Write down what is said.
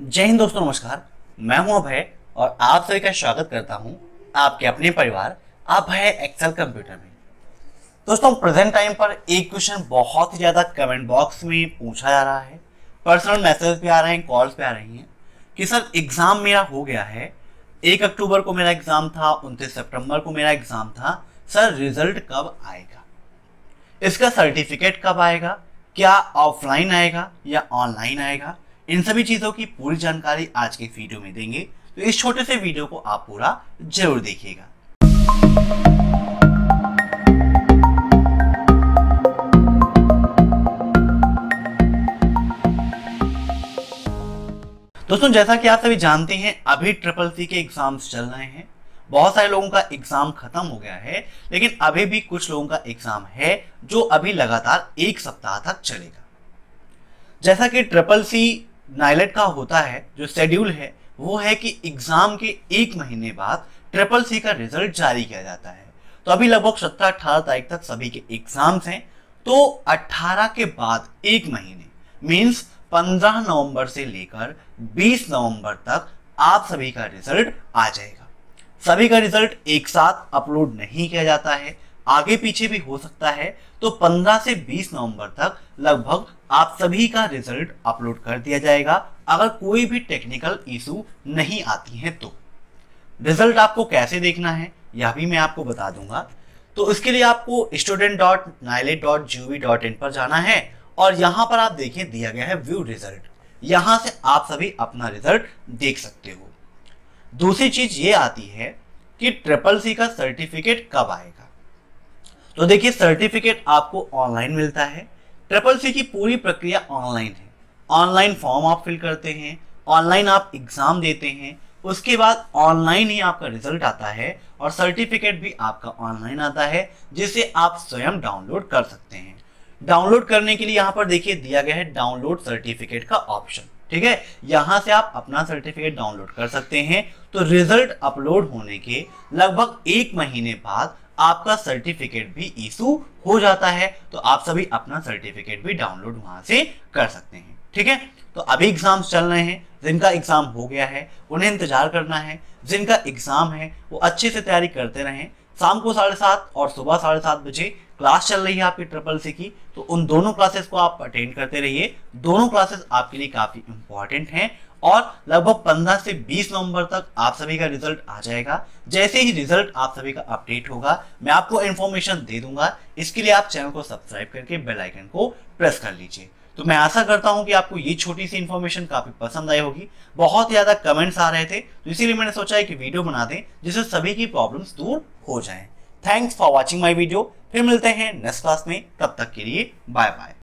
जय हिंद दोस्तों, नमस्कार। मैं हूँ अभय और आप सभी का स्वागत करता हूँ आपके अपने परिवार आप अभय एक्सेल कंप्यूटर में। दोस्तों प्रेजेंट टाइम पर एक क्वेश्चन बहुत ही ज़्यादा कमेंट बॉक्स में पूछा जा रहा है। पर्सनल मैसेज भी आ रहे हैं कॉल्स पे आ रही हैं कि सर एग्ज़ाम मेरा हो गया है। एक अक्टूबर को मेरा एग्ज़ाम था, उनतीस सितंबर को मेरा एग्ज़ाम था। सर रिज़ल्ट कब आएगा? इसका सर्टिफिकेट कब आएगा? क्या ऑफलाइन आएगा या ऑनलाइन आएगा? इन सभी चीज़ों की पूरी जानकारी आज के वीडियो में देंगे। तो इस छोटे से वीडियो को आप पूरा ज़रूर देखिएगा। दोस्तों, जैसा कि आप सभी जानते हैं, अभी ट्रिपल सी के एग्ज़ाम्स चल रहे हैं। बहुत सारे लोगों का एग्ज़ाम खत्म हो गया है, लेकिन अभी भी कुछ लोगों का एग्ज़ाम है जो अभी लगातार एक सप्ताह तक चलेगा। जैसा कि ट्रिपल सी नाइलेट का होता है जो शेड्यूल है वो है कि एग्ज़ाम के एक महीने बाद ट्रिपल सी का रिज़ल्ट जारी किया जाता है। तो अभी लगभग सत्रह अठारह तारीख तक सभी के एग्ज़ाम्स हैं। तो 18 के बाद एक महीने मींस 15 नवंबर से लेकर 20 नवंबर तक आप सभी का रिज़ल्ट आ जाएगा। सभी का रिज़ल्ट एक साथ अपलोड नहीं किया जाता है। आगे पीछे भी हो सकता है। तो 15 से 20 नवंबर तक लगभग आप सभी का रिज़ल्ट अपलोड कर दिया जाएगा। अगर कोई भी टेक्निकल इशू नहीं आती है तो। रिज़ल्ट आपको कैसे देखना है, यह भी मैं आपको बता दूँगा। तो इसके लिए आपको student dot NIELIT dot dot in पर जाना है और यहाँ पर आप देखिए दिया गया है व्यू रिज़ल्ट यहाँ से आप सभी अपना रिज़ल्ट देख सकते हो। दूसरी चीज़ ये आती है कि ट्रिपल सी का सर्टिफिकेट कब आएगा? तो देखिए सर्टिफिकेट आपको ऑनलाइन मिलता है। ट्रिपल सी की पूरी प्रक्रिया ऑनलाइन है। ऑनलाइन फॉर्म आप फिल करते हैं, ऑनलाइन आप एग्ज़ाम देते हैं, उसके बाद ऑनलाइन ही आपका रिज़ल्ट आता है और सर्टिफिकेट भी आपका ऑनलाइन आता है, जिसे आप स्वयं डाउनलोड कर सकते हैं। डाउनलोड करने के लिए यहाँ पर देखिए दिया गया है डाउनलोड सर्टिफिकेट का ऑप्शन। ठीक है? यहाँ से आप अपना सर्टिफिकेट डाउनलोड कर सकते हैं। तो रिज़ल्ट अपलोड होने के लगभग एक महीने बाद आपका सर्टिफिकेट भी इशू हो जाता है तो आप सभी अपना सर्टिफिकेट भी डाउनलोड वहाँ से कर सकते हैं, ठीक है? तो अभी एग्ज़ाम्स चल रहे हैं, जिनका एग्ज़ाम हो गया है, उन्हें इंतज़ार करना है, जिनका एग्ज़ाम है, वो अच्छे से तैयारी करते रहें। शाम को साढ़े सात और सुबह साढ़े सात बजे क्लास चल रही है आपकी ट्रिपल सी की तो उन दोनों क्लासेस को आप अटेंड करते रहिए। दोनों क्लासेस आपके लिए काफ़ी इंपॉर्टेंट हैं और लगभग 15 से 20 नवंबर तक आप सभी का रिज़ल्ट आ जाएगा। जैसे ही रिज़ल्ट आप सभी का अपडेट होगा, मैं आपको इन्फॉर्मेशन दे दूँगा। इसके लिए आप चैनल को सब्सक्राइब करके बेल आइकन को प्रेस कर लीजिए। तो मैं आशा करता हूँ कि आपको ये छोटी सी इन्फॉर्मेशन काफ़ी पसंद आई होगी। बहुत ज़्यादा कमेंट्स आ रहे थे तो इसीलिए मैंने सोचा है कि वीडियो बना दें, जिससे सभी की प्रॉब्लम्स दूर हो जाएँ। Thanks for watching my video फिर मिलते हैं नेक्स्ट क्लास में। तब तक के लिए बाय बाय